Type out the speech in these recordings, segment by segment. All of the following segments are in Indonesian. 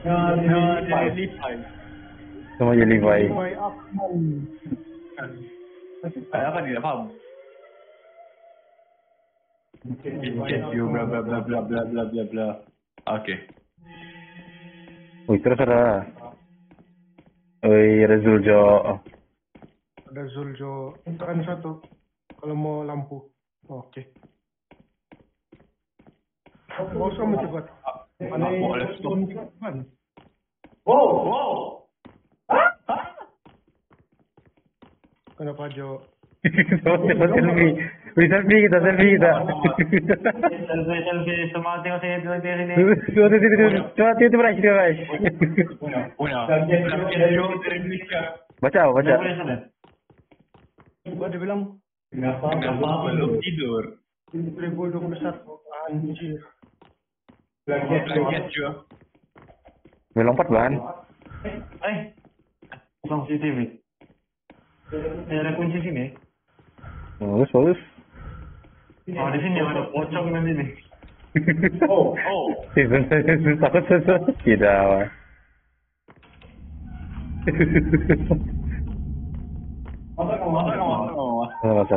Nah, dia lipai. Semua jadi Levi. Levi Akman. Saya kan tidak paham. Get you bla bla bla bla bla bla bla bla. Oke. Wih, terus ada. Wih, Zuljo. Tekan satu. Kalau mau lampu. Oke. Mau sama cepat. Wow, wow. Ah, ah. Kenapa Jo? selfie, selfie kita, selfie kita. Selfie, selfie, semua tengok saya dua diri ni. Baca, baca. Gua bilang, kenapa, kenapa? Belum tidur? 2021, anjir. You. Boleh lompat. Eh, bukan CCTV. Ini ada kunci sini. Bagus, bagus. Oh, di sini ada pocong nanti nih. Oh, oh. Takut sesuatu. Tidak, Ban. Masa kamu, masa kamu, masa kamu. Masa.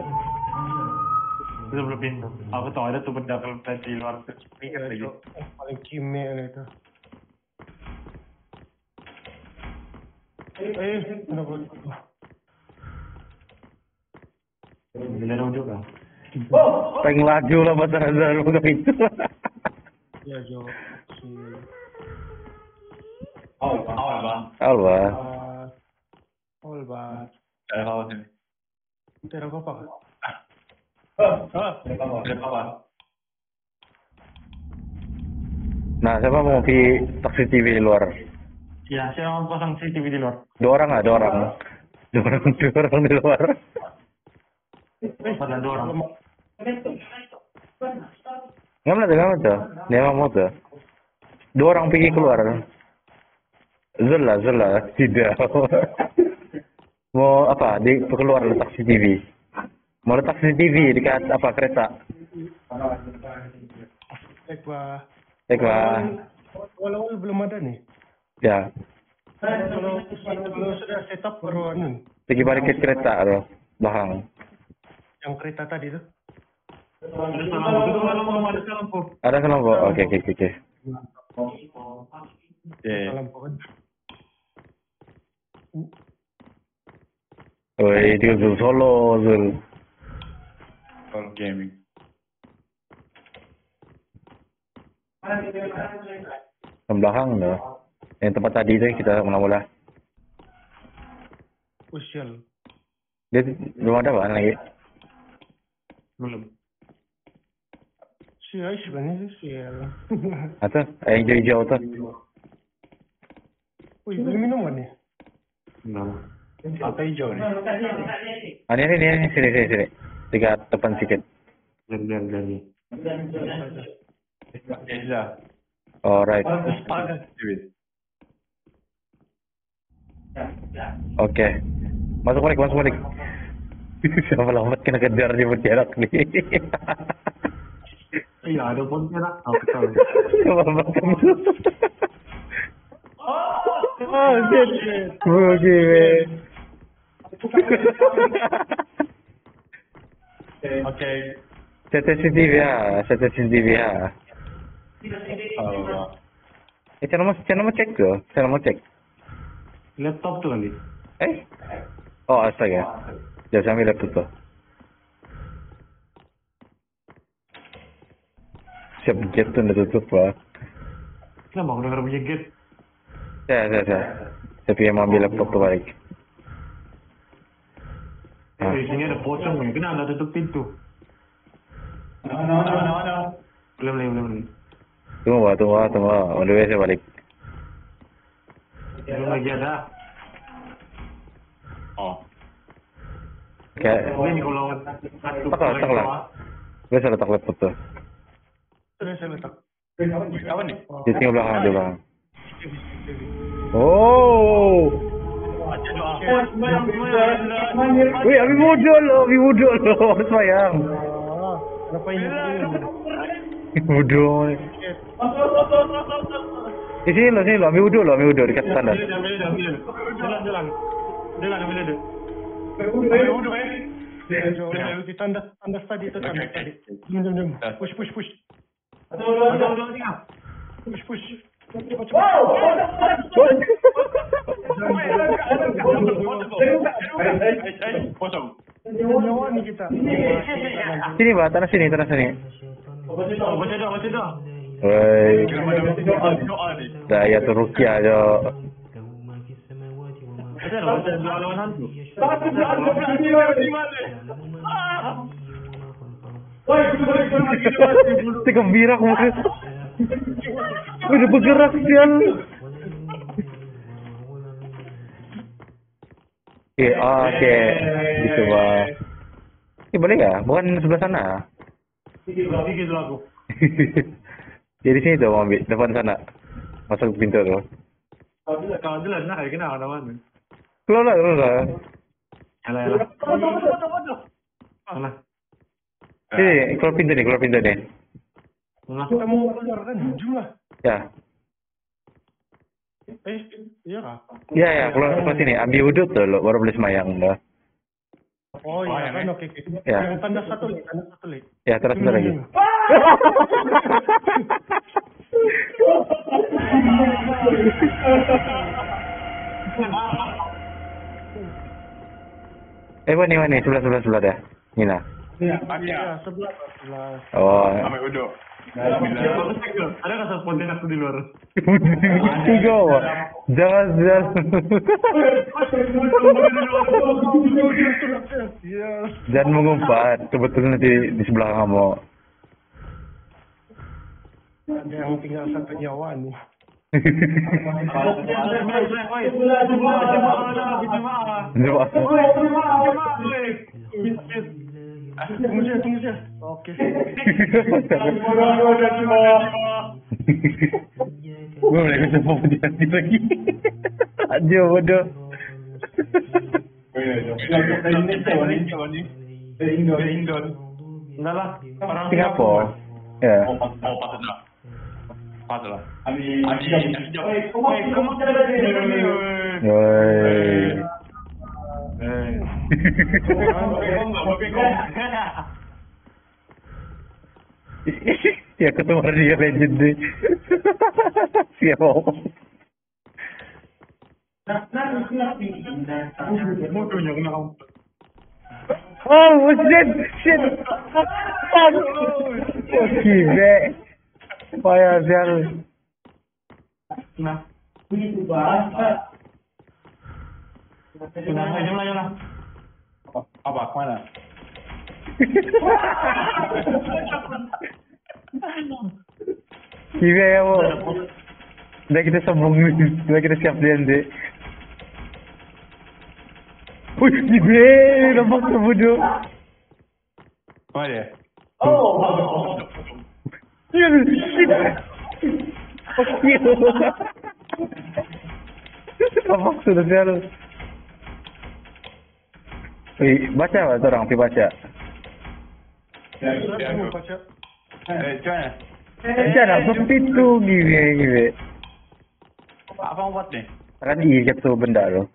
Itu belum pintu. Aku tahu ada tuh benda kalau di luar speaker lagi. Eh, Paling kimia itu. Eh? Bila ada juga. Pengen laju lah bahasa Hazard bukan itu. Ya Jo. Oh, awal bang. Alba. uh, Olbat. Ada apa sini? Tidak apa-apa kan? Ada apa? Nah, siapa mau pergi taksi TV di luar? Ya, saya mau pasang CCTV di luar. Dua orang nggak? Dua orang. Dua orang, dua orang di luar. Ada dua orang. Nggak ada, nggak ada. Dia mau tuh. Dua orang pergi keluar. Zula, Zula, tidak. mau apa? Di keluar letak CCTV. Mau letak CCTV dekat apa kereta? Ekba. Eh, wah. Awal-awal belum ada nih. Ya, Kalau kalau sudah setup baru anu. pergi balik ke kereta loh, belakang. Yang kereta tadi tuh. Ada kelompok. Oke, oke, oke, oke. Oke. Lampu kan. Woi, itu Zul Solo, Zul. Kalau gaming. Yang belakang loh. Yang tempat tadi itu kita mula-mula. Usial. Dia belum ada kan lagi. Belum. Si Ais sebenarnya sial. Atau yang hijau-hijau tuh. Wih, beli minuman ya? Belum. Apa hijau nih? Ah, ini, ini, ini, sini, sini, sini tiga depan sedikit ya. alright. Oke. Masuk balik masuk balik. Siapa lambat kena kejar di berjarak nih iya ada pun jarak. Siapa bakal oh shit. Oh, Oke. Siete Cctv ya, siete CCTV-A. Allora. E c'è una, c'è una check, c'è una check. Laptop tu andi. Eh? Oh, astaga. Oh, Jasami ya, laptop tuh. Siap get tuh tutup pak. Kenapa aku nggak bunyi get? Ya, ya, ya. Tapi yang mau ambil laptop tuh baik. Di sini ada pocong nih. Kenapa tutup pintu? Mana, mana, mana, mana? Belum, belum, belum. belum. Tunggu, tunggu, tunggu. On the way saya balik. Belum lagi ada. Oh. Kayak, Ini kalau Tak lah, tak lah. biasa letak laptop tuh. Sudah saya letak. Nih? Di tinggal belakang, di belakang. Oh. Uy, abi mudol, abi mudol. Ano sayang. Mudol. Di sini lo, sini lo, ambil udul lo, ambil udul dekat sana. Jalan, jalan. Jalan, ambil udul. Ambil udul, eh. Tanda, tanda tadi, tanda tadi. Push, push, push. Push, push. Cepat cepat. Kosong. Nyawa nih kita. Sini pak, tanah sini, tanah sini. Baca doa, baca doa, baca doa. Woi, Doa, doa ni. saya tuh rukia jo. Baca doa, baca doa lawan hantu. Si gembira muka. Udah bergerak sial. Oke, oke, gitu pak. Ini boleh ya? Bukan sebelah sana. Aku. Jadi sini tuh, mau ambil depan sana. Masuk pintu tuh. Kalau jelas nak, kenapa nama ni? Keluar lah, keluar lah. Alah, alah. Keluar pintu nih, keluar pintu nih. Mau keluar kan? Jom lah. Ya, Eh, iya kah? ya, ya, keluar keluar sini. Ambil wudhu tuh, lo, baru boleh semayang. Dah. Oh iya kan oke oke. Ya. Yang tandas satu lagi, tandas satu lagi. Ya, terus terus lagi. jom. Eh, mana mana sebelah sebelah sebelah dah. Ni lah. Ya, sebelah sebelah. Oh. Ambil uduk. Ada kasar spontan aku di luar. Tiga. Jangan jangan. Iya. Jangan mengumpat. Kebetulan nanti di sebelah kamu. Ada yang tinggal satu nyawa nih. Jemaah. Tunggu saja, tunggu saja. Oke. Gue boleh kata apa pun hati lagi. Aja bodoh. Enggak lah, orang Singapura. Ya. Oh, patut lah. Patut lah. Abi, Abi, jauh. Eh, kamu tidak ada di sini. Woi. Ya ketemu dia legend deh. Siapa? Oh, shit, shit. Fuck. Payah sial. Nah. Nah, ayo lah, ayo lah. Apa? Mana? Gile ya, Bu. Udah kita sambung Udah kita siap dia nanti. Wih, gile. Nampak terbodoh. Mana dia? Iya, shit. Fuck you. Nampak sudah sial. Baca tuh orang? Pi baca. Eh, mana? Baca nak pintu gile gile. Apa buat ni? Kan ikat tuh benda tuh.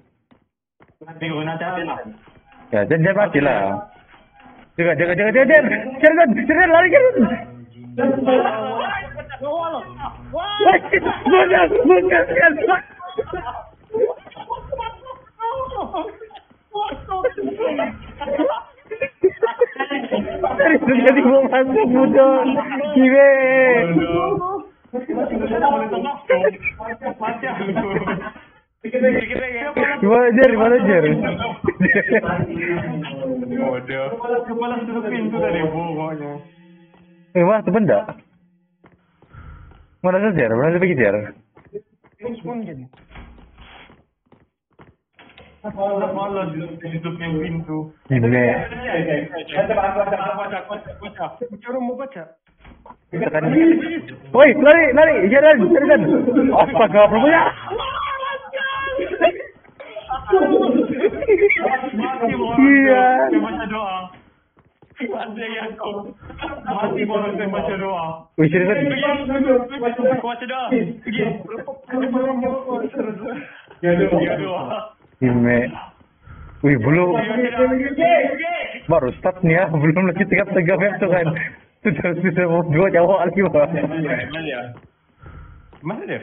Tengok nanti lah. Ya, jangan jangan mati lah. Jangan, jangan, jangan, jangan, jangan, jangan, jangan, lari. Bukan, bukan, bukan. Jadi mau masuk bodoh. Kime. Gimana jar, gimana pokoknya. Eh, tuh benda? Mana jar? Mana tuh pergi jar? Ini semua gini. Malah malah ditutupnya pintu. Gile. Cara mau baca. Woi, lari, lari, jalan, jalan. Astaga. Mati orang Iya. baca doa. Yang. Mati bonus tembak doa. Wih seriusan? Kuasa doa. Pergi. Ya doa. Ime. Wih belum. Baru start nih ya, belum lagi tegap-tegap ya tuh kan. Sudah sudah mau dua nyawa lagi bang. Mana dah.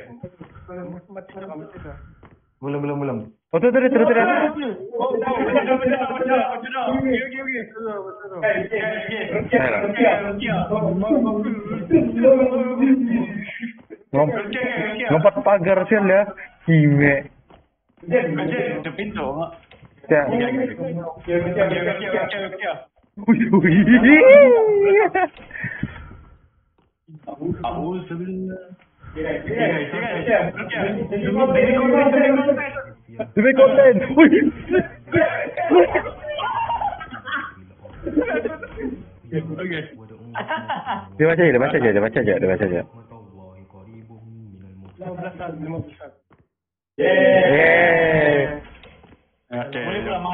Belum, belum, belum. Oh tuh tuh tuh tuh. Oh, oh, ngompat pagar sih ya. Pintu. Demi konten. Dia baca aja, dia baca aja, dia baca aja, dia baca aja. 15 saat, 15 saat. Yeay. Okey.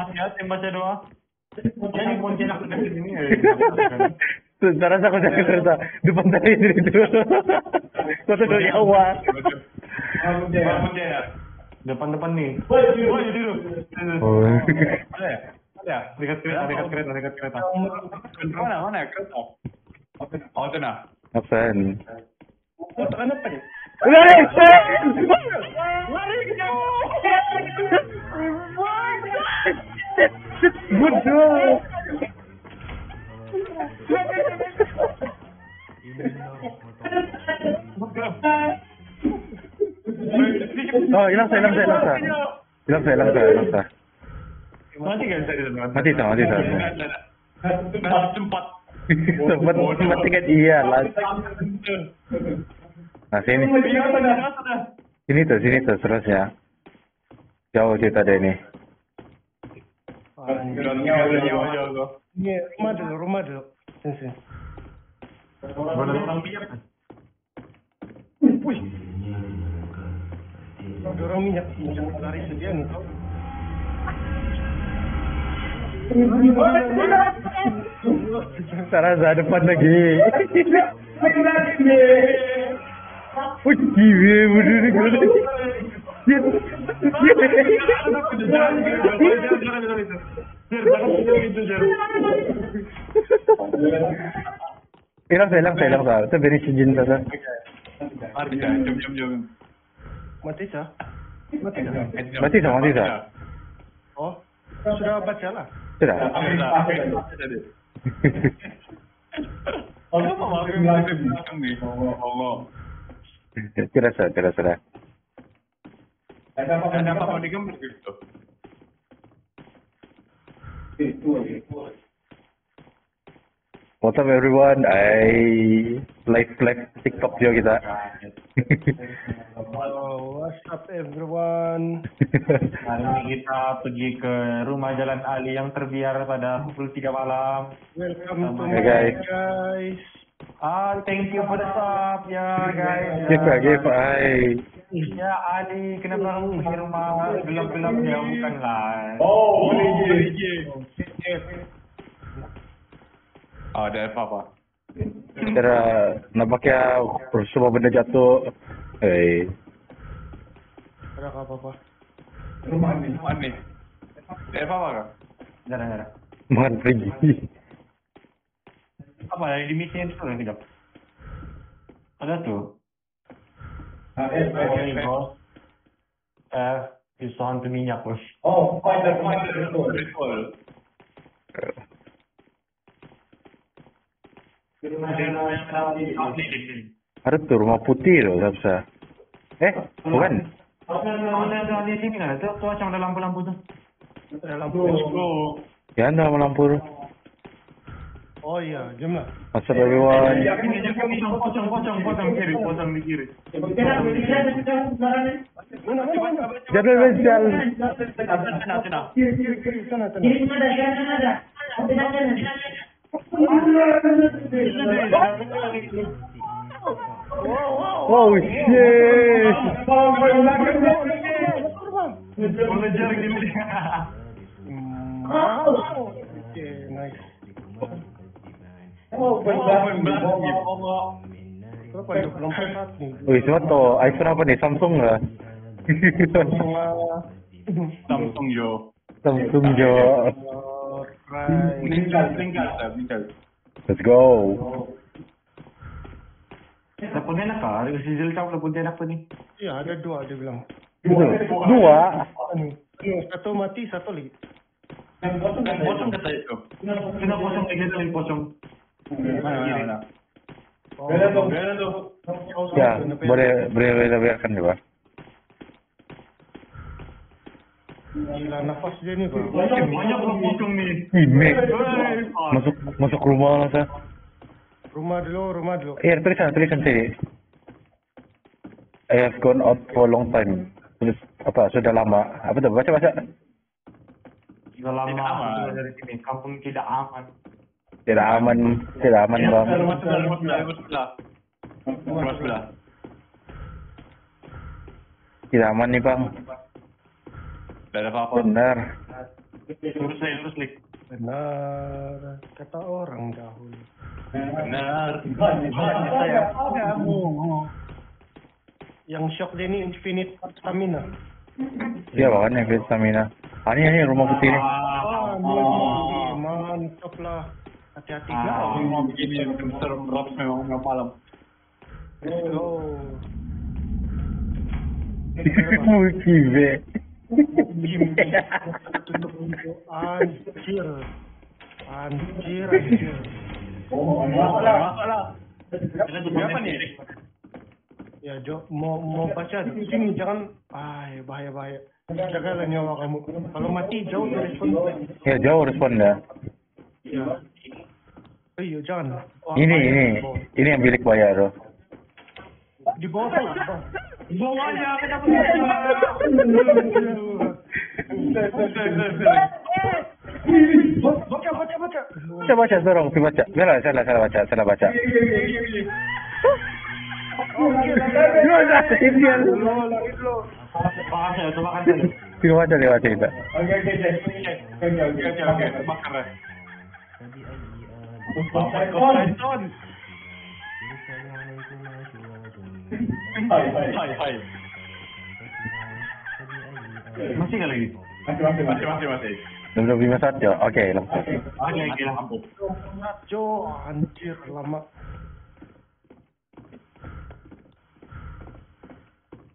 Mati ya, tembak doa. Jadi dekat sini. Saya kerja kerja depan saya itu. Kau tuh dari awal. Dia. Depan-depan nih. Woi, duduk. Oh. Ada ya? Ada. Dekat kereta, dekat kereta, dekat kereta. Mana mana kereta? Oh, tu nak. Apaan? Oh, tekan apa ni? Lari! Bodoh. Oh, hilang saya, hilang saya, hilang saya. Hilang saya, hilang saya, hilang saya. Mati kan saya? Mati tak, mati tak. Sempat. Sempat, sempat tiket iya lah. Nah, sini. Sini tuh, sini tuh, seterusnya. Jauh kita deh ini. Ni rumah dulu, rumah dulu. Sini, sini. Boleh orang biar. Ada orang minyak, minyak lari sedia ni tau. Taraza depan lagi. Wih, gila, bodoh saya, hilang saya, hilang saya. Itu beri sejin saja. Mari dah. Jom jom jom. Mati sah? Mati sah, mati sah. Oh, sudah baca lah. Sudah. Allah. Allah. Tidak sudah. Ada apa gitu? What's up everyone? I live live TikTok juga kita. Oh, what's up everyone? Hari ini kita pergi ke rumah Jalan Ali yang terbiar pada pukul 3 malam. Welcome to guys. guys. Ah, thank you for the sub ya guys. Give a give I. Ya Ali, kenapa kamu pergi rumah gelap-gelap ya bukan lah. Oh, boleh je. Oh, ada apa-apa. Cara nampaknya semua benda jatuh. Eh, Ada apa-apa? Mana ni? Ada apa-apa kah? Jarang jarang. makan pergi. Apa dari di misi itu kan kejap. Ada tuh. Okay, bos. Eh, pisau hantu minyak bos. Betul. Ada tuh rumah putih loh, tak bisa. Eh, bukan. Ada ada di sini kan, itu tuh macam ada lampu-lampu tuh. Ada lampu. Ya, anda mau lampu. Oh iya, jom lah. What's up everyone? Ini juga pisau pocong pocong pocong kiri, pocong di kiri. Mana, mana, mana? Jangan menjal. Tenang tenang. Kiri, kiri, kiri, sana, sana. Oh shit. Mengejar gini. Hmm. Okay, nice. Oh, belas. Berapa ya? Belum empat nih. Wih, tuh? iPhone apa nih? Samsung nggak? Semua Samsung yo. Samsung. Meninggal, meninggal, meninggal. Let's go. Dapat enak kah? Si Zil tahu dapat enak apa nih? Iya, ada dua dia bilang. Dua. Yang Satu mati, satu lagi. Potong kata itu. Kena kosong lagi lagi kosong. Oh, oh, Ya, boleh boleh boleh coba. Gila, nafas dia nih, Bang. Banyak kosong nih. Masuk masuk rumah masa. Rumah dulu, rumah dulu. Eh, tulisan tulisan sini. I have gone out for long time. Tulis apa? Sudah lama. Apa tuh? Baca baca. Sudah lama dari sini. Kampung tidak aman. Tidak aman, tidak aman bang. Rumah sebelah, rumah sebelah, rumah sebelah. Rumah sebelah. Tidak aman nih bang. Tidak ada apa-apa. Benar. Lurus lagi, lurus lagi. Benar, kata orang dahulu. Benar. Yang shock ini infinite stamina. Iya yang fit stamina. Ah, ini, ini rumah putih ini. Ah, oh. mantap lah. Hati-hati Ah. kau. Rumah begini serem berat memang memang malam. Let's go. Mukibe. Tutup pintu. Anjir. Anjir, anjir. Masalah. Siapa nih? Ya, Jo, mau mau baca di sini jangan ay bahaya bahaya. Jagalah nyawa kamu. Kalau mati jauh dari respon. Ya jauh responnya. Ya. Iya, jangan. Wah, Ini ini Di bawah. ini yang bilik bayar. Di bawah sana, Bang. Bawa aja, kenapa? Baca, baca, baca. Saya baca dorong, saya baca. Salah, salah, salah baca, salah baca. Tidak baca, tidak baca kita. Oke, oke, oke. Oke, oke. Bakar ya. Kosanton. Hai, hai, hai. Masih lagi? Masih, masih, masih, masih, masih. Belum. Oke, lepas. Oke, anjir lama.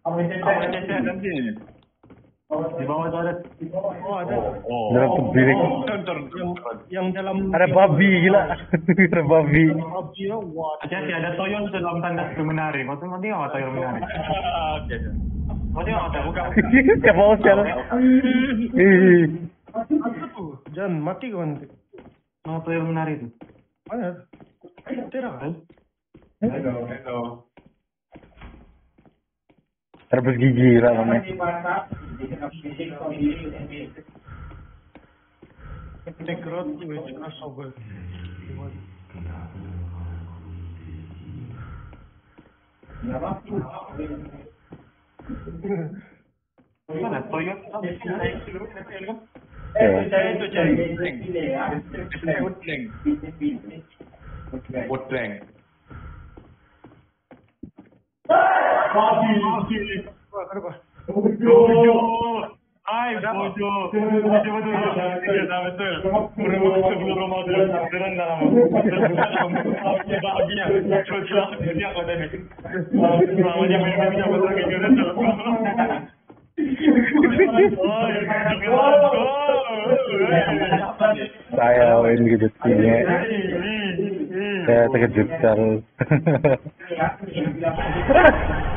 Apa yang saya? Di bawah itu ada. Oh, ada. Oh. Dalam. Turun, turun, turun. Yang dalam Ada babi gila. Ada babi. Babi ya, wah. Hati-hati ada toyol dalam tanda. Kau tuh nanti? Oke, oke. Kau dia nggak tahu? Siapa. Apa tuh? Jangan mati kau nanti. Mau toyol menari itu? Mana? Tidak. Hello. Rebus gigi lah namanya. Saya itu. Kenapa? Bojo. Iya, betul. Betul. Sebelum Ramadan, beneran dalam. Bahagia. Betul. Dia kau tadi. Namanya memangnya betul kayak gitu. Oh, saya main gitu sini. Saya terkejut sekali.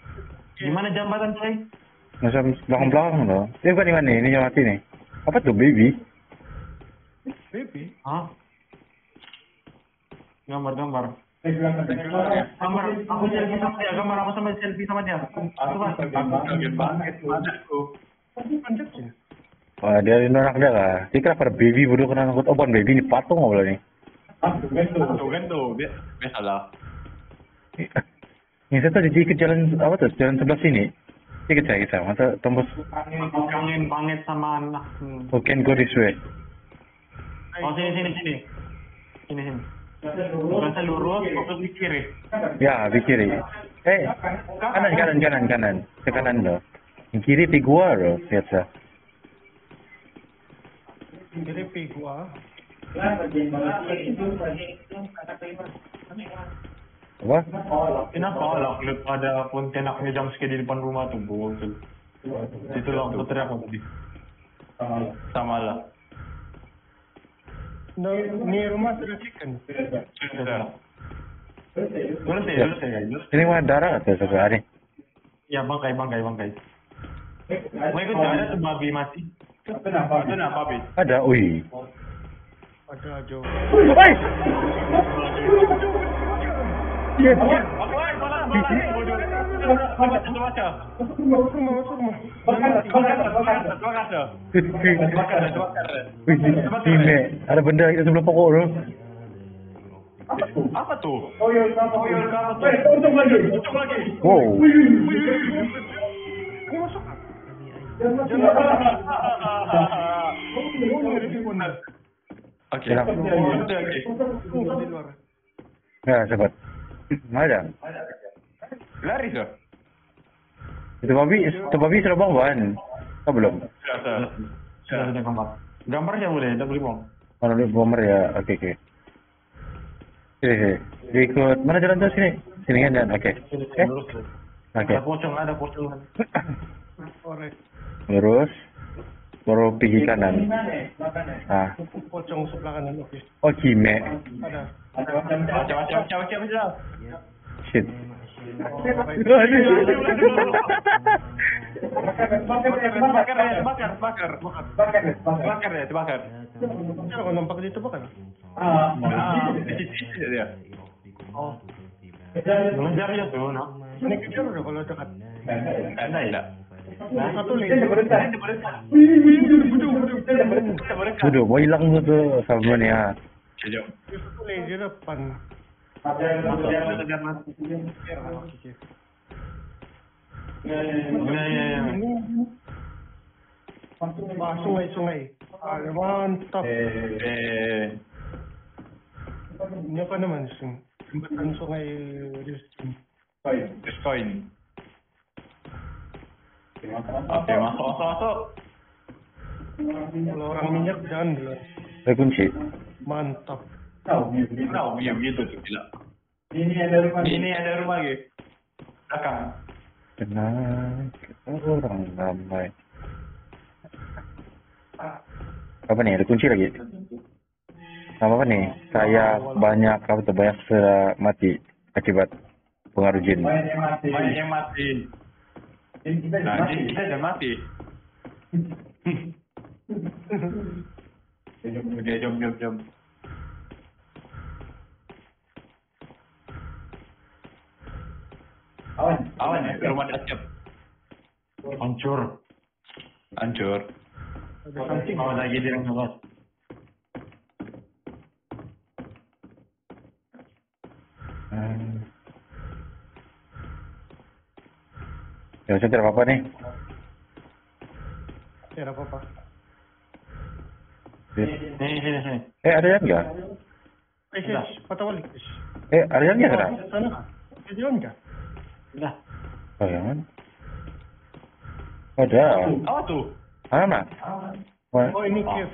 gimana jambatan coy? Masa belakang belakang loh. Ini bukan di mana? Ini yang mati nih. Apa tuh baby? Baby. Hah? Gambar, gambar. Gambar, aku selfie sama dia. Gambar aku sama selfie sama dia. Sih. Wah, dia anak dia lah. Dia kenapa baby bodoh kena angkut. Oh, bukan baby, ini patung nggak boleh nih. Tuh kan tuh. Bi- Biasalah. Ini saya tadi ikut jalan, apa tuh, jalan sebelah sini. Ikut saya, kita. Masa tembus, Kangen banget sama anak. Hmm. can go this way. Oh sini sini sini. Sini sini. Berasa lurus, fokus di kiri. Ya, di kiri. Eh, kanan, kanan, kanan, kanan. Ke kanan loh. Yang kiri di gua loh, biasa. Jadi pi gua. Apa? Kenapa lah ada pontianaknya jam segini di depan rumah tuh, bocil. Itu lah aku teriak tadi. Sama lah. No, ni rumah sudah chicken. Sudah. Dulu. Ini mah darah atau sebenarnya? Ya bangkai, bangkai, bangkai. Mau ikut ada tuh babi mati? Itu kenapa babi? Ada, wih. Ada Jo. Ini ada benda di sebelah pokok tu. Apa tuh? Oh iya, apa tuh? Tutup lagi, tutup lagi. Wow. Oke. Kenapa? Oke. Di sahabat. Ada. Lari tuh. Itu babi, itu babi sudah bangun. Oh, belum. Sudah, sudah. Sudah, sudah gambar. Gambarnya boleh, tak boleh bohong. Mana dulu bomber ya? Oke, oke. Sini, sini. Ikut, mana jalan tuh sini? Sini kan jalan, oke. Eh, oke. Ada pocong, ada pocong. Lurus. Baru pergi kanan. Ah. Pocong sebelah kanan. Oke. Oh, Kime. Ada. Baca, baca, baca, baca, baca. Shit. Ah. Oh. Ya tuh, no? Udah kalau dekat. Bodoh, mau hilang tu sama ni. Sejauh. Satu lagi di depan. Ya, ya, ya. Ah, sungai-sungai. Ah, mantap. Eh, Ini apa naman? Sung- Jembatan sungai di sini. Oke, masuk, masuk, masuk. Kalau orang minyak jangan dulu. Ada kunci. Mantap. Tahu, ya begitu tuh gila. Ini ada rumah. Ini ada rumah lagi. Belakang. Tenang, orang ramai. Apa nih? Ada kunci lagi? Sama apa nih? Saya banyak, apa tuh banyak sudah mati akibat pengaruh jin. Banyak yang mati. Nah, jin kita udah mati. Oke, jom, jom, jom. Awan ya, rumah. Hancur. Hancur. Mau lagi dia ngelos. Ya, saya tidak apa-apa nih. Ya, ada apa-apa. Sini, sini, sini. Eh, ada yang enggak? Eh, sis, patawalik. sis. Eh, ada yang enggak? Oh, Sana ka? Pwede yun ka? Dah. Oh, yang Ada. Apa tuh? Mana, Mak? Wah, Oh, ini cave.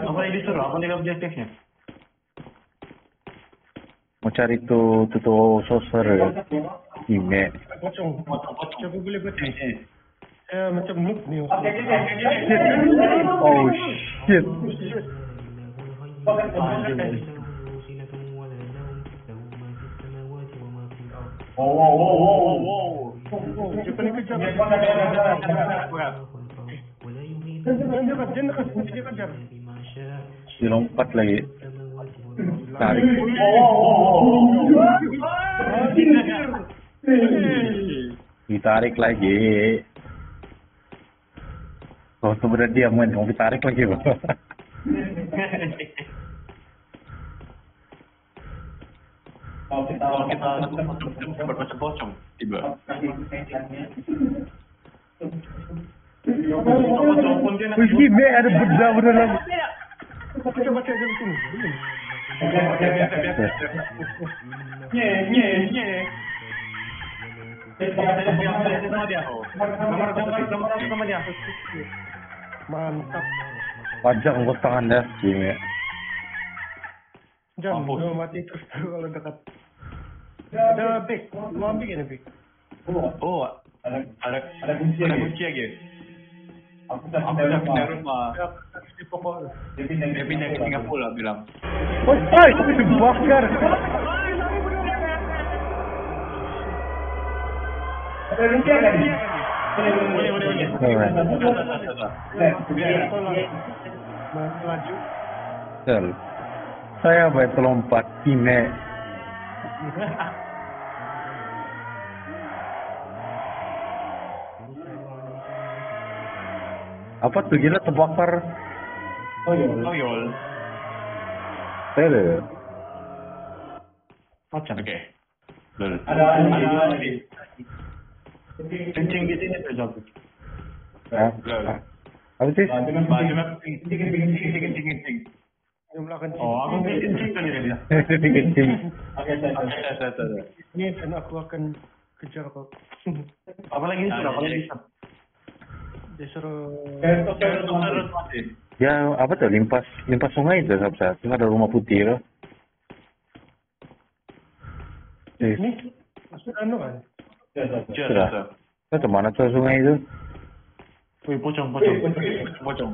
Apa yang disuruh? Apa nih objektifnya? Mau cari tuh tutu saucer Ime. Pocong. Coba boleh buat Sini, sini. Eh, macam noob ni. Oh shit. Wow, wow, wow, wow, wow. Oh, siapa ni kejar. Dilompat lagi. Tarik. Ditarik lagi. Oh, tuh bener dia main, kamu ditarik lagi, bro. Kalau kita berpocong-pocong, tiba. Pocong pun dia nak Wih, gini ada benda bener lagi. Coba cek dulu gambar sama dia. Mantap. Pajang kok tangannya, gini. Jangan, lu mati terus kalau dekat. Ada big, mau ambil ini big. Oh, ada ada ada kunci lagi. Aku dah pindah rumah. Di pokok. Dia pindah ke Singapura bilang. Woi, woi, dibakar. Boleh, boleh, boleh. Saya baik terlompat, gini. Apa tuh gila terbakar? Toyol. Tele. Macam okay. Lol. Ada ada di kencing di sini tu jauh. Ah, Apa sih? Kencing kencing kencing kencing. Jumlah kencing. Oh, aku kencing kali dia. Kencing. Oke, saya saya saya. Ini aku akan kejar kau. Apalagi ini sudah, apalagi ini. Dia suruh Terus terus masih. Ya, apa tuh? Limpas, limpas sungai itu, sahabat. Itu ada rumah putih loh. Eh, ini maksud anu kan? Sudah, Sudah. sudah. itu mana tuh sungai itu? Wih, pocong, pocong, pocong.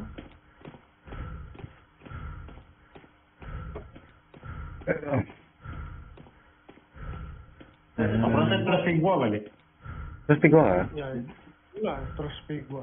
Apa rasa terus gua balik? Terus tiga lah. Ya, itulah terus gua.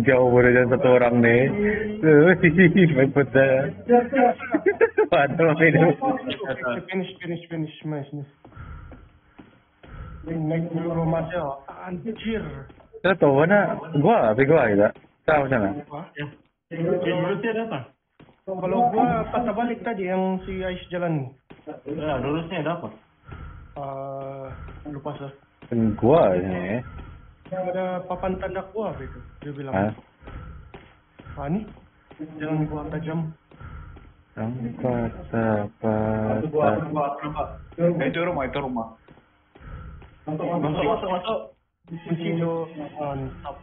jauh dari satu orang nih. Baik betul. Padahal itu. Finish, finish, finish, mas. Naik dulu rumah saya. Anjir. Saya tahu mana? Gua, tapi gua kita. Tahu sana. Ada apa? Kalau gua patah balik tadi yang si Ais jalan. Ya, lurusnya ada apa? Uh, lupa sah. Kan gua ini. Ada papan tanda gua apa itu? Dia bilang. Hah? Ah, ni. Jalan gua tajam. Tempat apa? Itu rumah, itu rumah. Masuk, masuk, masuk. Kunci tu mantap.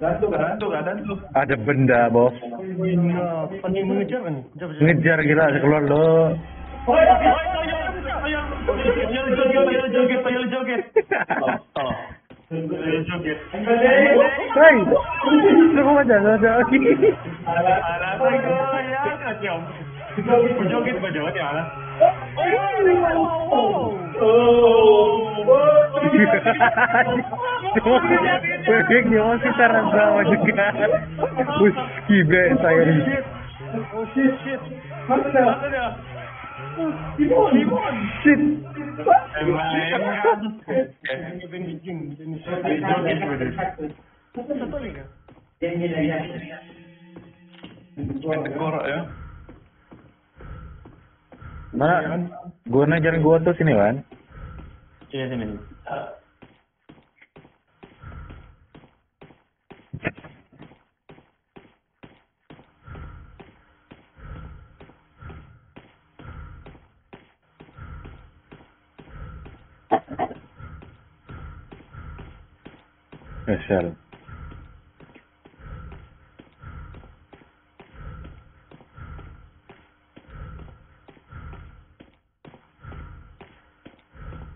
Gantung, gantung, gantung. Ada benda, bos. Nah, mengejar kan? Ngejar gila, keluar lo. Joget, toyol joget. Oh. Toyol joget. Hei, tunggu aja, ada lagi. Alah, goyang kacau. Joget Hey, ¿Cómo me estás? ¿Cómo estás? ¿Aquí? ¿Qué es eso? ¿Qué es eso? ¿Qué es eso? ¿Qué es eso? ¿Qué es eso? ¿Qué es eso? ¿Qué es eso? ¿Qué es eso? ¿Qué. Kan? Gorok ya. Mana? Gua najar gua tuh sini kan. Sini, sini. Spesial.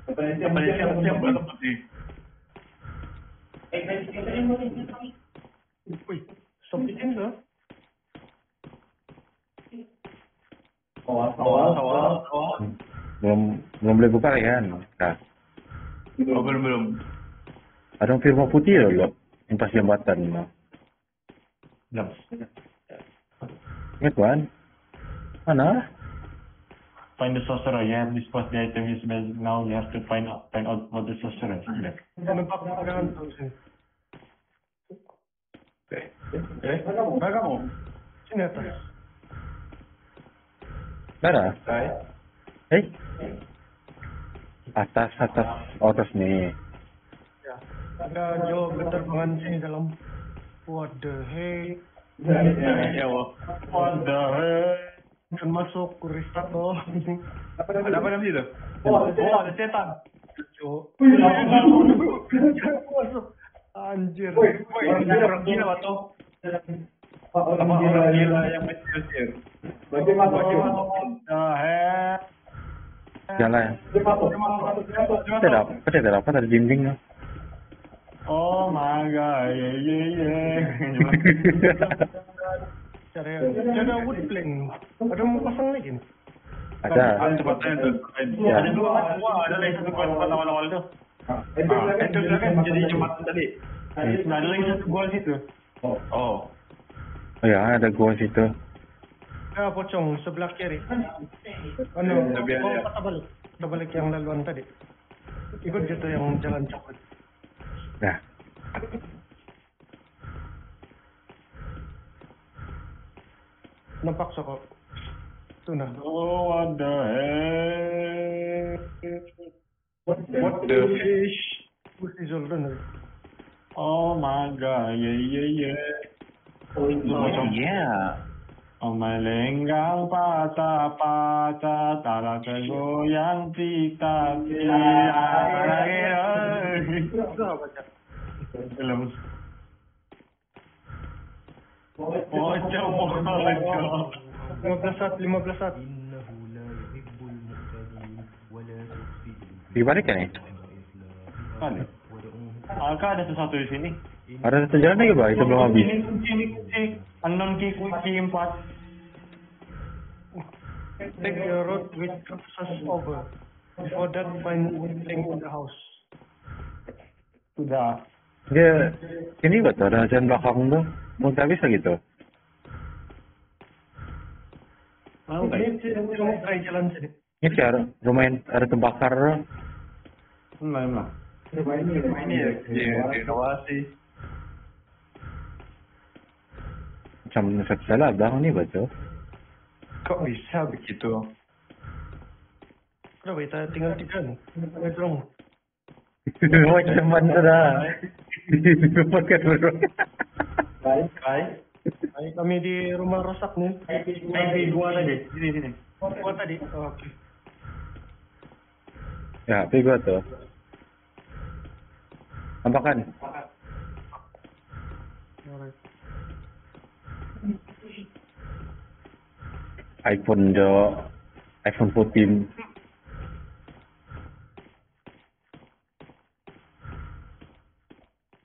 Balik siap siap balap putih. Uy, sopitin ka? Awas awas awas. Belum belum boleh buka kan? Nah, Oh, belum belum. ada yang firma putih loh, loh. Yang pas jambatan. No. Belum. Ingat kan? Mana? Find the sorcerer. You have disposed the item is magic now. You have to find out find out what the sorcerer is. To? Eh, mana kamu? Sino ito? Mana? Eh? Atas, atas. Atas nih. Ya. Ada Jo keterbangan sini dalam. What the heck? Ya. What the heck? Kan masuk kurista to. Ada apa dalam situ? Oh, oh, ada setan. Jo. masuk. Anjir. Woi, orang gila waktu. Orang gila yang mesir-mesir? Bagaimana? What the heck? Jalan. Kita dapat, kita dapat ada dinding. Oh my god, yeah yeah yeah. Cara ada wood plank. Ada mau pasang lagi nih. ada. Ada tempatnya tuh. Ya. Ada dua kan? Wah, ada lagi satu gua tempat awal-awal tuh. Ah, itu kan jadi jembatan tadi. Nah, ada lagi satu gua situ. Oh. Oh. Oh ya, ada gua situ. Ah, pocong sebelah kiri. Ano? Oh, dia. patah balik. Patah balik yang laluan tadi. Ikut jatuh yang jalan cepat. Nah, Nampak soko. Itu nah. Oh what the heck? What the fish? Gusti Zoldan. eh. Oh my god, yeah yeah yeah. Oh, yeah. Oh my lenggang patah-patah, tanah tergoyang cak? Belum. Coba, coba. 15 saat, 15 saat. dibalik kan ya? Alka ada sesuatu di sini. Ada satu jalan lagi, Pak. Itu belum habis. Ini kunci, ini kunci. Unknown key, kunci empat. Take the road with crosses over. Before that, find plank in the house. Sudah. Dia, ini betul, ada jalan belakang tuh. Mau tak bisa gitu. Mau nggak? Ini kamu try jalan sini. Ini sih ada, lumayan ada terbakar. Enggak, enggak. Ini ya, direnovasi. Macam Nusa Salah, belakang ini betul. Kok bisa begitu? Kenapa kita tinggal nih? Ayo dong. Macam mana dah? Pakai bro. Baik, baik. Ayo kami di rumah rosak nih. Maybe dua tadi. Sini, sini. Oh, gua tadi. Oh, Oke. Ya, tapi gua tuh. Nampakan? Alright. iPhone do iPhone 14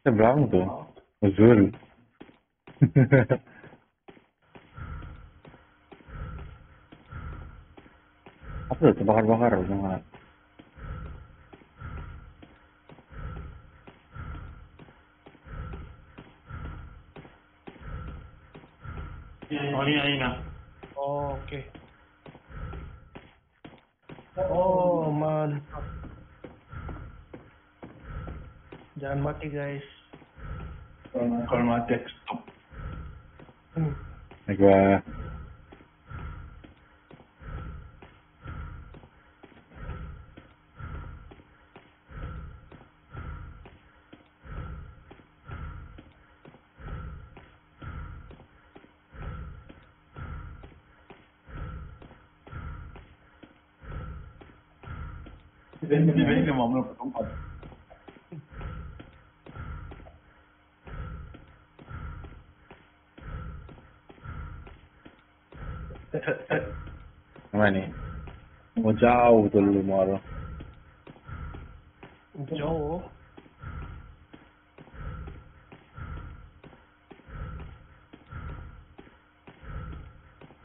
Seberang tuh? Uzul Apa tuh? Terbakar-bakar sama Oh, ini Aina. Oh, Oke. Oh, mantap. Jangan mati, guys. Kalau mati, stop. Hmm gua Ini nggak mau meluk tempat. Mana nih? Mau jauh tuh lu mau Jauh.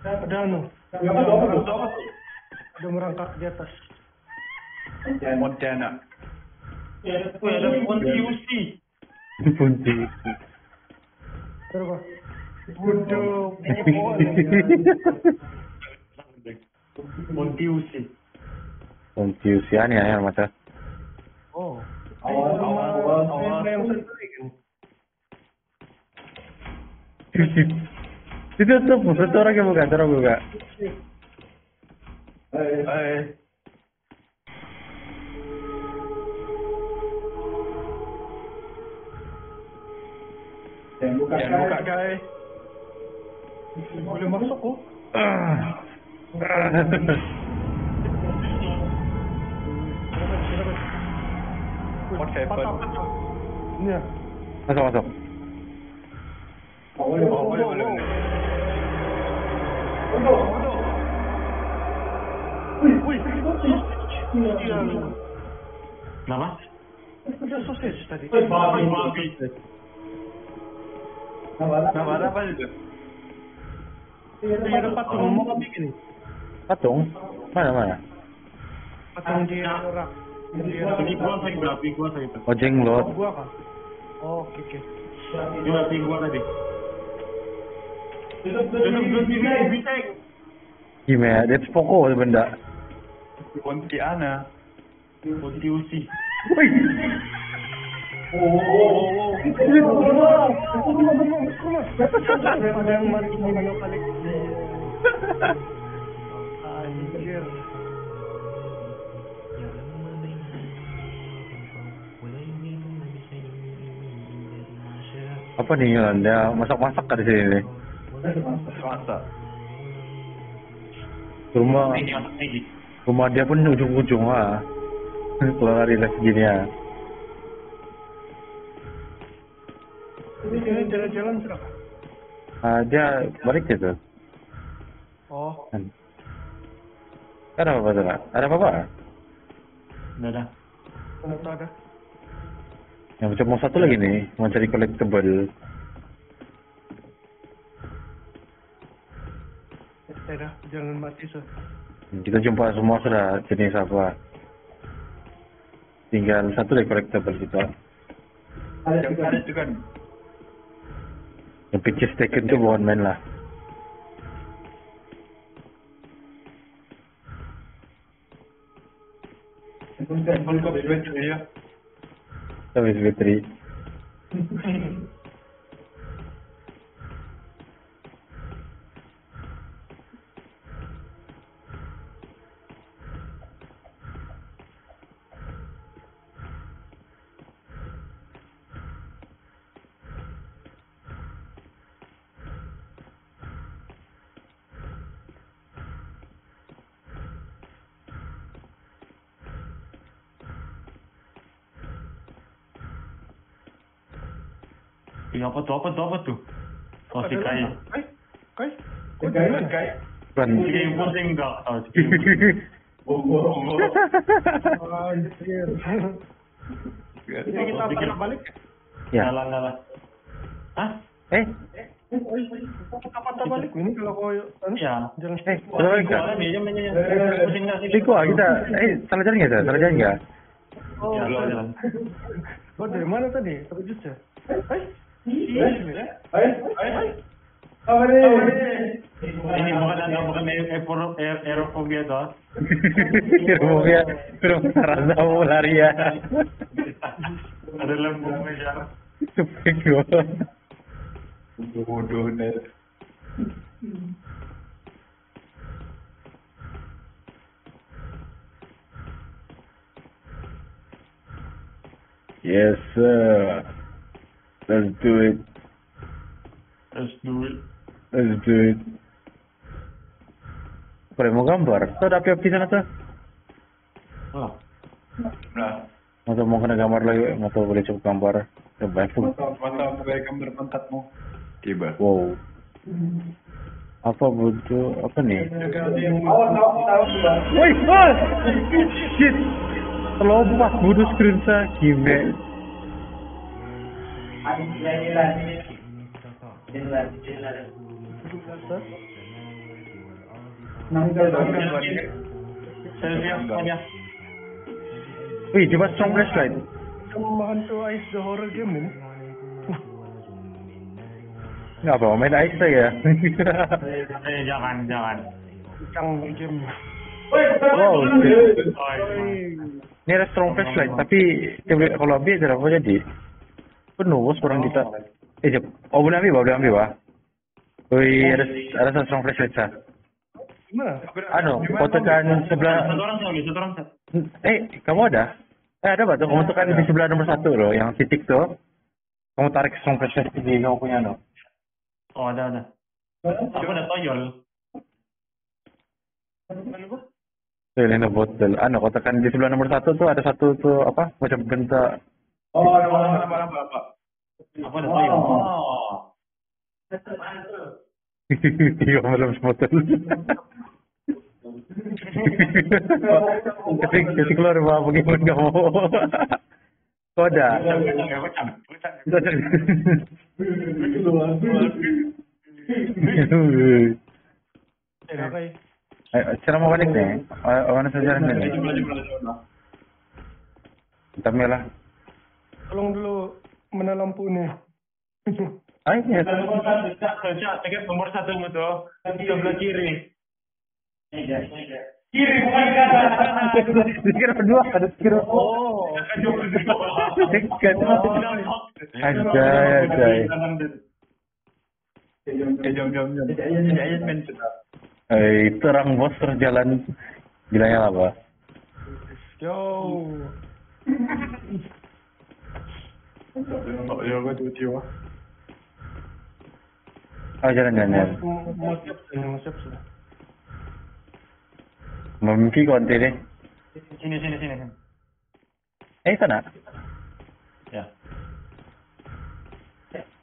Ada anu. Ada merangkak di atas. Montana. Wih, ada Ponti Usi. Terus? Bodoh. pohon. Monti Usi. Punci usia nih ya masa. Oh. Awal, awal, awal, awal. Yang sendiri. Itu tuh satu orang yang satu orang buka. Eh, Jangan buka guys. Boleh masuk kok. Ah. What happened? Ya. Masuk masuk. Oh, boleh, boleh, boleh. Wih, wih, Iya. Kenapa? Sausage tadi. Babi, babi. Ada apa itu? Ini ada patung mau apa nih? Patung? Mana mana? Patung di rak. Di rak. Pergi gua saya babi gua saya itu. Oh jenglot. Gua kan. Oh, oke oke. Ini babi gua tadi. Gimana? Dia pokok benda. Ponti Ana. Ponti Usi. Wih. Ada Anjir. Apa nih Yon? Dia masak-masak kan di sini nih. Masa. Rumah rumah dia pun ujung-ujung lah. Kalau lari dari segini ya. Ini jalan-jalan sudah. Ah, dia balik gitu. Oh. Ada apa? Nak? Ada apa-apa? Udah dah. ternyata ada. Yang macam mau satu lagi nih, mau cari collectible. Ada jangan mati so. Kita jumpa semua sudah jenis apa. Tinggal satu lagi collectible kita. Ada itu kan. Yang pictures taken tuh bukan main lah. Kau sebenarnya apa tuh? Apa tuh? Apa tuh? Oh, si Kai. Kai, Kai. Jalan Kai? Bukan. Si Kai pusing enggak? Oh, si Kai. Anjir. Jadi kita balik. ya. Ngalah, ngalah. Hah? Eh, Kita patah balik ini kalau kau Iya. jalan. eh, pusing enggak sih? Iko, kita, eh, salah jalan nggak? Salah jalan nggak? Oh, Ya, jalan. Kau dari mana tadi? Ya? Eh, iya ya. Ini bukan ada bukan aero aero aerofobia rumah rasa lari ya. Ada lembung Bodoh. Yes, sir. Let's do it. Let's do it. Let's do it. Boleh mau gambar? Tuh ada api-api sana tuh. Oh. Nah, Mau mau kena gambar lagi? Mau tahu boleh coba gambar? Coba iPhone. mantap pakai gambar pantatmu. Tiba. Wow. Apa butuh apa nih? Yang Woi, ah! Shit. Kalau buat bodoh screen saya, gimana? Selfie ya, ya. Wih, coba strong flashlight. Sama hantu Ice the horror game ini. Nggak apa, main ice ya. Eh, jangan, jangan. Canggih game. wow, Ini ada strong flashlight, tapi kalau tidak apa jadi. Penuh orang kita. Eh, jep. Oh, boleh ambil, boleh ambil, wah. Wih, ada ada satu strong flashlight sah. Anu, tekan sebelah. Satu orang satu, satu orang satu. Eh, kamu ada? Eh, ada pak tuh. Kamu tekan di sebelah nomor satu loh, yang titik tuh. Kamu tarik strong flashlight di kamu punya no. Oh, ada, ada. Aku ada toyol. Tuh, ini botol. Anu, kau tekan di sebelah nomor satu tuh ada satu tuh apa? Macam bentuk. Oh, apa, apa, apa, apa. Oh. Malam keluar bawa bagaimana kamu. Cara mau balik nih? Ah, nih? Coba. Kita lah. Tolong dulu mana lampu nih. Ay, ya. Kerja, tiket nomor satu tuh. Sebelah kiri. Dikira berdua, ada dikira. Oh. Ajay. Eh, jom, jom, jom. Main sudah. Eh, terang bos terus jalan. Bilangnya apa? Yo. Oh, ya, gue tuh tiwa. Oh, jalan jalan. jalan. Mau mau siap sudah, mau siap sudah. Memimpi konti deh. Sini, sini, sini. sini. Eh, sana. Ya.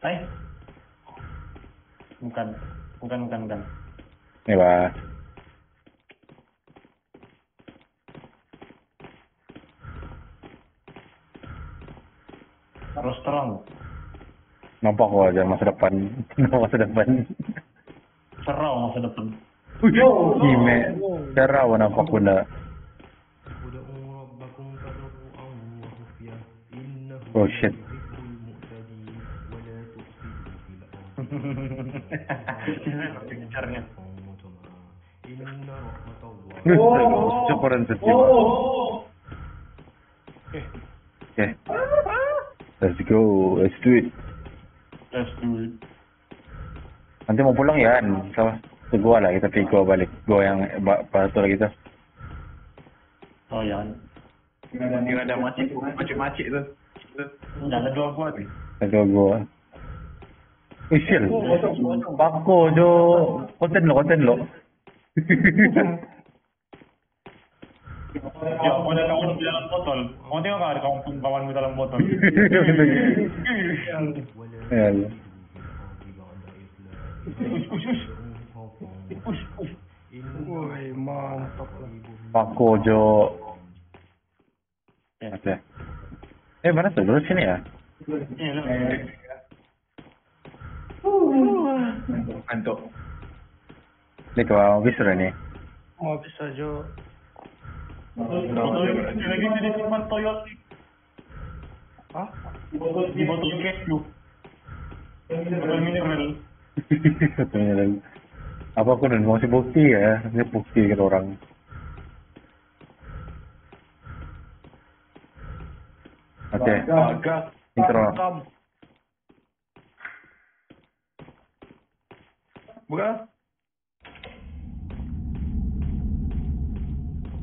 Hai. Bukan. Bukan, bukan, bukan. Nih, Pak. Terus terang. Nampak kok aja masa depan. masa depan. Serau masa depan. Ime. Cara apa nampak bunda. Oh shit. Syukuran setiap. Oke. Let's go. Let's do it. Let's do it. Nanti mau pulang ya, An. Sama. Ke gua lah, kita pergi gua balik. Gua yang ba- batu lagi tuh. Oh ya. Dia ada macik, macik-macik tuh. Jangan dua buat nih. Ke gua. Isil. Pako jo. Konten lo, konten lo. Ya, mau datang kamu di dalam botol. Kamu tengok kan ada kawan kawanmu dalam botol. Ya. Woi, mantap jo. Ya. Eh mana tuh? Dulu sini ya? Antuk. Ini ke bawah bis sudah nih. Mau habis aja. Botol ini lagi jadi simpan toyol Hah? di botol keju. Botol mineral. Katanya lagi. Apa aku dan mau bukti ya? Ini bukti ke orang. Oke. Agak. Intro. Kam.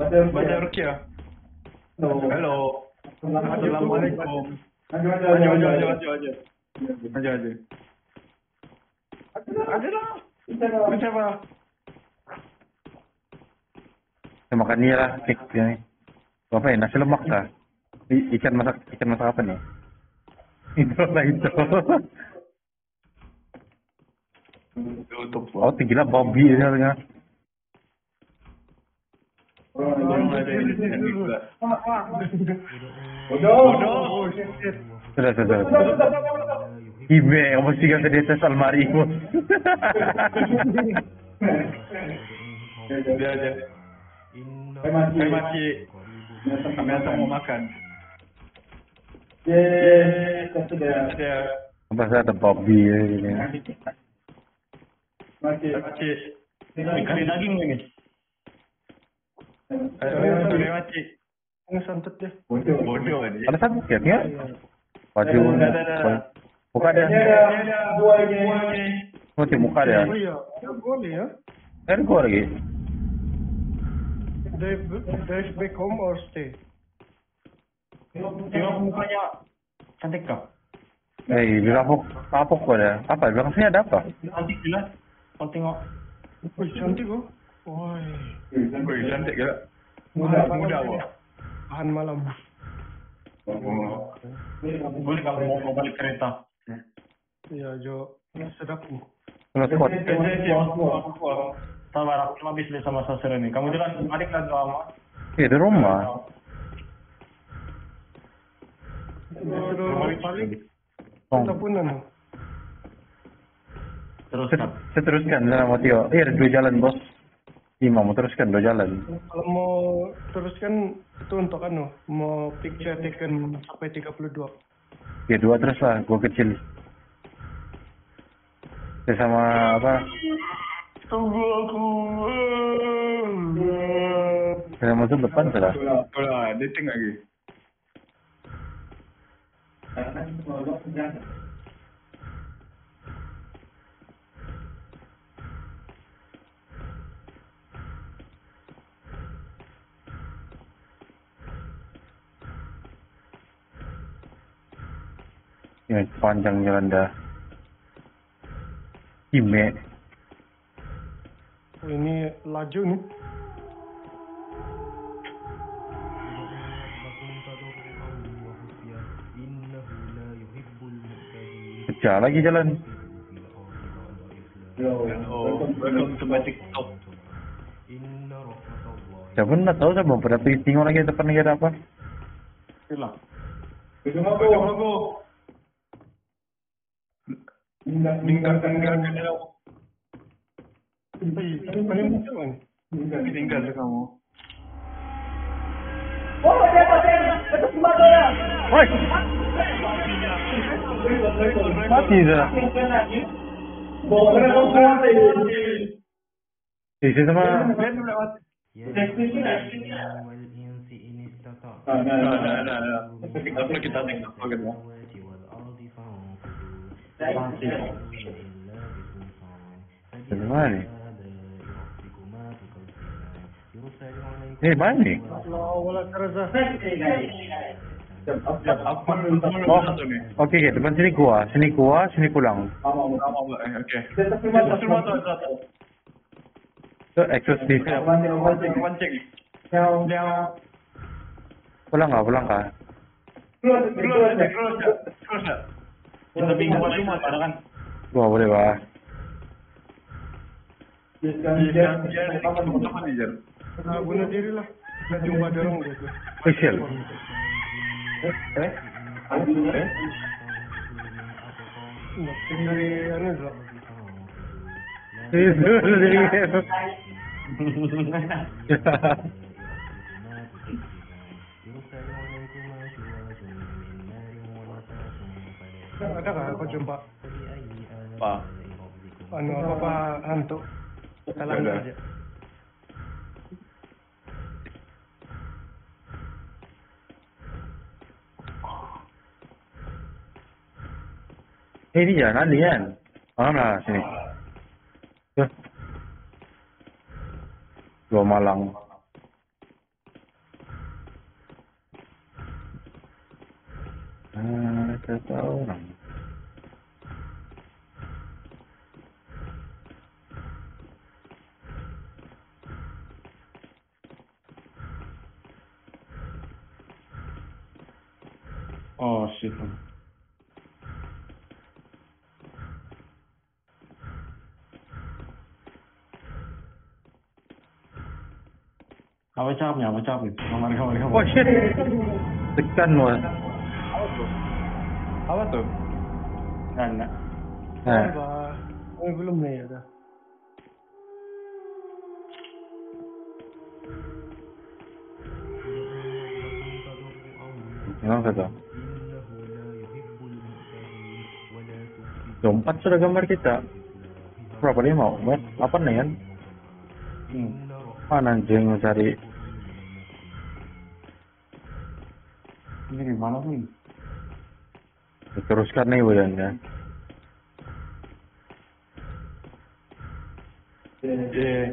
Baca Rukia. Halo. Assalamualaikum. Maju, maju, maju, maju, maju. Maju, maju. Ada lah. Siapa? Saya makan ini lah. Ini. Apa ya? Nasi lemak kah? I- ikan masak ikan masak apa nih? Intro lah. Tutup. Oh, gila babi ini harusnya. Belum ada ini juga. Oh, shit, shit. Sudah, sudah. Ime, kamu sih di atas almari bos. Dia aja. Saya masih kami asal mau makan. Ada Apa saya ada Bobby ya, ini. masih daging ini. Ada masih Ngesantet deh. bodoh ini. Ada satu ya, ya? Baju, Ada, ada, dia. Muka dia. Oh iya, ya boleh ya. Kan gua lagi. Drive back home or stay? Tengok mukanya cantik kah? Eh, di kapok, kapok ada. Apa? Di belakang sini ada apa? Cantik jelas. Kau tengok. Cantik kok. Woi, Wih, cantik gila. Muda, muda wah. bahan malam. Boleh kalau mau mau balik kereta. Iya, Jo. Sedap eh, aku, aku, aku. Sabar, aku cuma lihat sama sasar ini. Kamu jalan balik lah sama. Iya, di rumah. Balik. Oh. Kita pun anu. Terus Saya, saya teruskan sama Tio. Ada dua jalan, bos. Lima, mau teruskan dua jalan. Kalau mau teruskan itu untuk anu, mau picture taken sampai 32. Ya, dua terus lah. Gua kecil. Saya sama apa? Tunggu aku. Saya masuk depan sudah. Ulah, dating lagi. Ini panjang jalan dah. Ime. Oh, ini laju nih. Pecah lagi jalan. Oh, welcome to my TikTok. Saya pun tak tahu saya pernah pergi tengok lagi depan ada apa. Sila. Tunggu aku. Tinggalkan tinggalkan dia. Wih, ini paling muncul kan? Tinggal kamu. Woi. Mati dah. Eh, sama Nah, nah, nah, nah. Apa kita tengok bagaimana? Dari mana? Eh, mana ni? Allah, wala karaza. Apa dulu Oh, okey. Depan sini gua, sini gua, sini pulang. Pulang? Pulang nggak? Terus, terus aja, terus aja, terus aja. Kita minggu cuma ada kan? Gua boleh bah. Dia dia sama dia. Nah, bunuh diri lah. Nggak jumpa dorong gitu. Official. Eh? Eh? Nggak dari anu Ada nggak aku jumpa Apa? anu apa apa hantu? Kalang Ada. aja. Eh, ini jalan Ali kan? Mana sini? Tuh. Dua Malang. Ah, kata orang. Oh shit. Apa capnya? Apa capnya? Kamar kamar kamar. Oh shit. Tekan wah. Apa tuh? Enggak. Nah, Apa? Oh, belum nih ya dah. memang kata. Empat sudah gambar kita. Berapa lima? Empat? Apa nih kan? Hmm. Mana anjing mau cari? Ini gimana sih? Teruskan nih bulannya. Eh,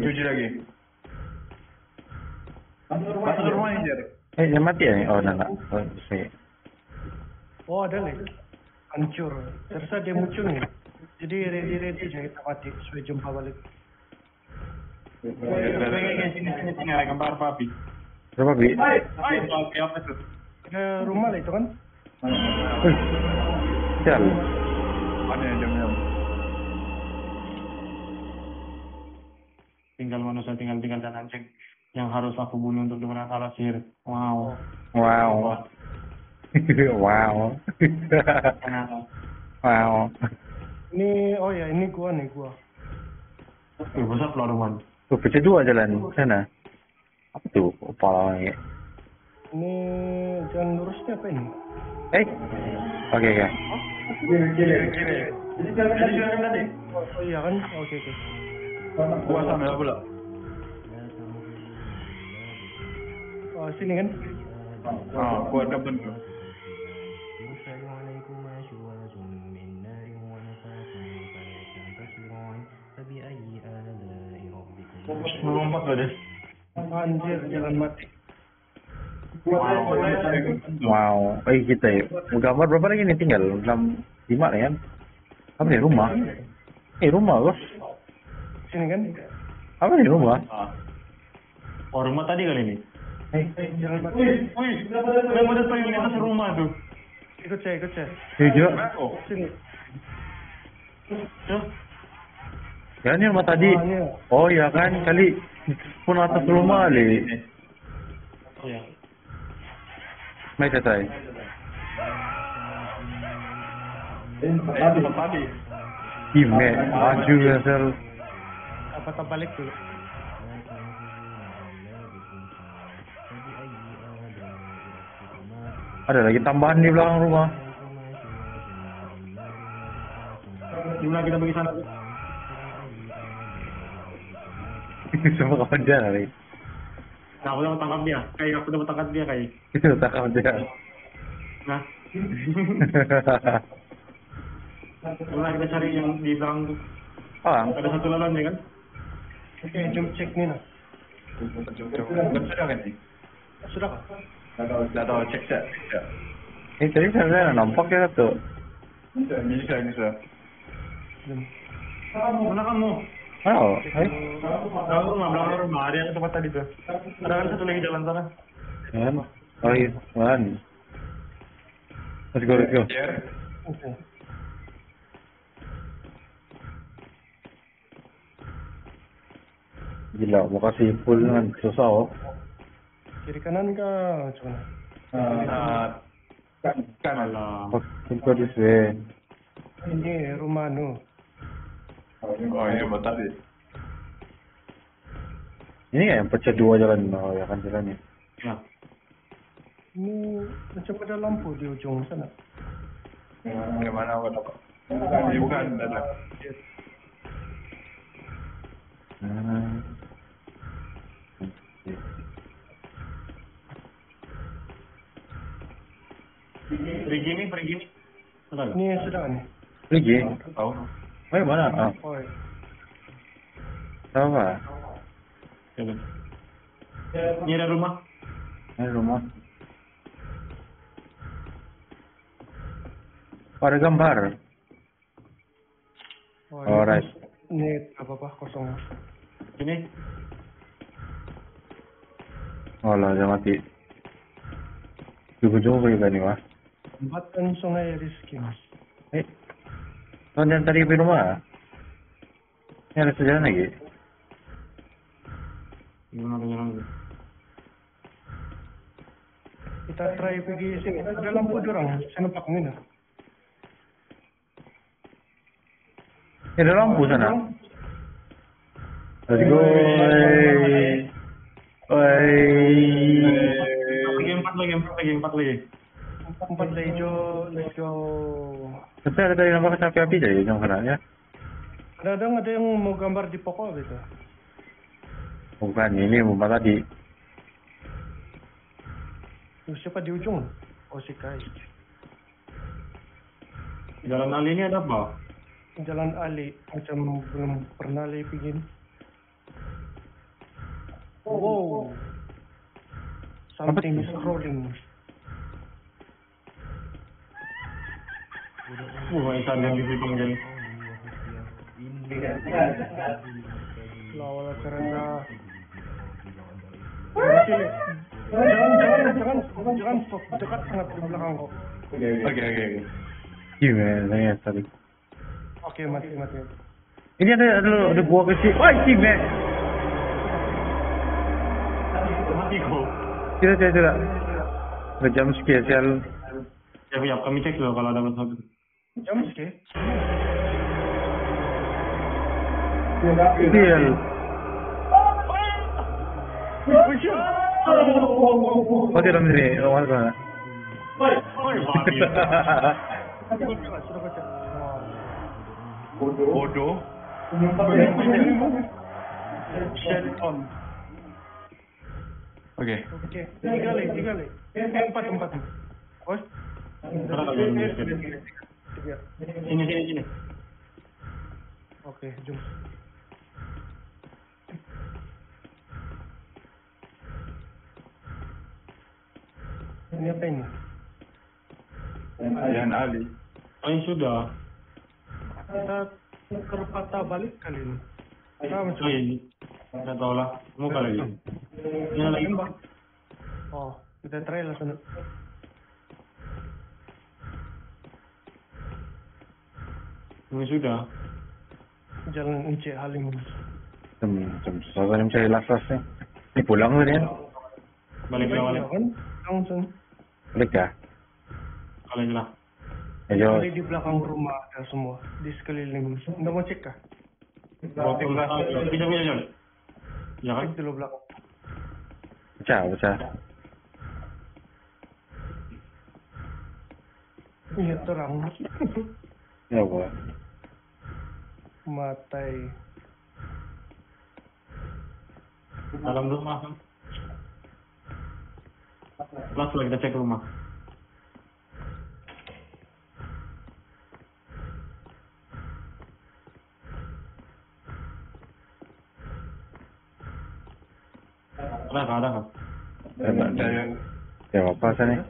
cuci lagi. Masuk rumah ini, Jer. Eh, yang mati ya? Oh, enggak, enggak. Oh. Oh, ada nih. Hancur. Terasa dia muncul nih. Jadi ready-ready aja kita mati supaya jumpa balik. Sini sini sini ada gambar papi. Berapa bi? Rumah lah itu kan? Sial. Mana yang jam-jam? Tinggal manusia tinggal tinggal dan anjing yang harus aku bunuh untuk dengan salah sihir. Wow. Wow. wow. Wow. Ini, oh ya, ini gua nih gua. Tuh, besar keluar rumah. Tuh, pecah dua jalan sana. Apa tuh? Kepala ini. Ini jalan lurusnya apa ini? Eh? Oke, okay, ya. Kiri, kiri, kiri. Jadi jalan tadi. Jalan tadi. Oh, iya kan? Oke, okay, oke. Okay. Gua sama ya pula. Oh, sini kan? Oh, gua depan tuh. belum lompat deh? Anjir, jalan mati. Wow. Eh kita ya. Gambar berapa lagi nih tinggal? Enam lima lah kan? Apa nih rumah? Eh rumah bos. Sini kan? Apa nih rumah? Oh, rumah tadi kali ini. Eh. Wih, yang udah tuh yang atas rumah tuh. Ikut saya, ikut saya. hijau. Sini. Tuh. Ya ini rumah tadi. Oh ya kan kali pun atas rumah li. Iya. Apa balik dulu? Ada lagi tambahan di belakang rumah. Gimana kita pergi sana? Semua kapan lagi. Nah, aku udah tangkap dia. Kayak aku udah tangkap dia kayak. Kapan dia. Nah. Gimana kita cari yang di belakang tuh? Ah, Ada satu lalan ya kan? Oke, jom cek nih nah. Bukan sudah kan sih? Sudah kah? Dah tahu cek cek. Ya. ini tadi saya nampak ya tuh. Bisa, bisa, bisa. Jom. Mana kamu? Oh, eh. Belakang rumah, belakang rumah. Ada yang tempat tadi tuh. Ada kan satu lagi jalan sana. Kan? Oh iya, man. Let's go, let's go. Oke. Gila, mau kasih full kan susah oh. Kiri kanan kah? Macam mana? Ah, kan, kan. Oh, go this way. Ini rumah nu. Oh, ini buat tadi. Ini nggak yang pecah dua jalan, oh ya kan jalannya. Nah, Ini macam ada lampu di ujung sana. Yang mana awak dapat? Ini bukan, ada. Hmm. pergi nih, pergi nih. Sudah nggak? Ini sudah nih. Pergi. Tahu? Oh, mana? Ah, Oh, iya. apa? Coba. Ini ada rumah. Ini rumah. Oh, ada gambar. Oh, ini Alright. Ini apa apa kosong. Sini. Oh lah, dia mati. Di ujung juga nih, wah. Jembatan Sungai Rizki mas. Eh, oh, yang tadi di rumah? Ini ada sejalan lagi. Gimana caranya? Kita try pergi sini. Ada lampu dorang. Saya nampak ni lah. Eh, ada lampu sana. Let's go. Oi. Oi. Lagi empat lagi, empat lagi, empat lagi. Empat dah hijau. Let's go. Tapi ada tadi nampak api-api jadi yang kena ya. Kadang-kadang ada yang mau gambar di pokok gitu. Bukan ini rumah tadi. Tuh, siapa di ujung? Oh si Kai. Jalan Ali ini ada apa? Jalan Ali macam belum pernah lagi pergi. Wow. Something is crawling. Uh, Aisyah yang di situ mungkin. La wala karena Sini. Jangan, jangan, jangan, jangan, jangan stop. Dekat sangat di belakang kok. Oke, oke, oke. Gimana saya tadi? Oke, mati, mati. Ini ada ada, ada gua kecil. Wah, gimana? Mati kok. Tidak, tidak, tidak. Ada jam spesial. Ya, ya, kami cek dulu kalau ada masalah. Bodoh. Shell on. Oke. Oke, tiga lagi, tiga lagi. Empat, empat. Oh? Tiga. Sini, sini, sini. Oke, jom. Ini apa ini? Ayan Ali. Ay, sudah. Kita tukar patah balik kali ini. Kita macam Oh, ini. Nggak tahu lah. Muka lagi. Ini lagi. tembak. Oh, kita try lah sana. Ini sudah. Jalan Encik Halim. Macam, macam susah kan mencari las-las ni. Ni pulang tadi kan? Balik lah, balik. kan? Langsung. Balik kah? Balik lah. Ayo, di belakang rumah ada semua. Di sekeliling. Anda mau cek kah? Bisa, bisa, bisa. Ya kan? Dulu belakang. pecah, pecah. Iya terang. Ya Allah. Matai. Dalam rumah. Langsung lah kita cek rumah. Ada? Ada kah? Ya apa sana?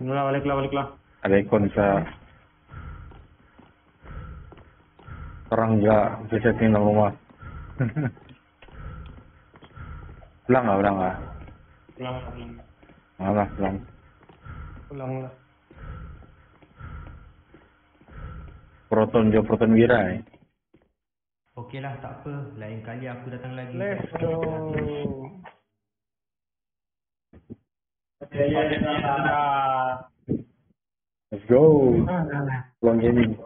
Ini lah, balik lah, balik lah. Ada ikon sa orang juga bisa tinggal rumah. pulang lah, pulang lah. Pulang, pulang. Malah pulang. Pulang lah. Proton jo proton wira eh. Okey lah, tak apa. Lain kali aku datang lagi. Let's go. Let's go. Pulang gaming.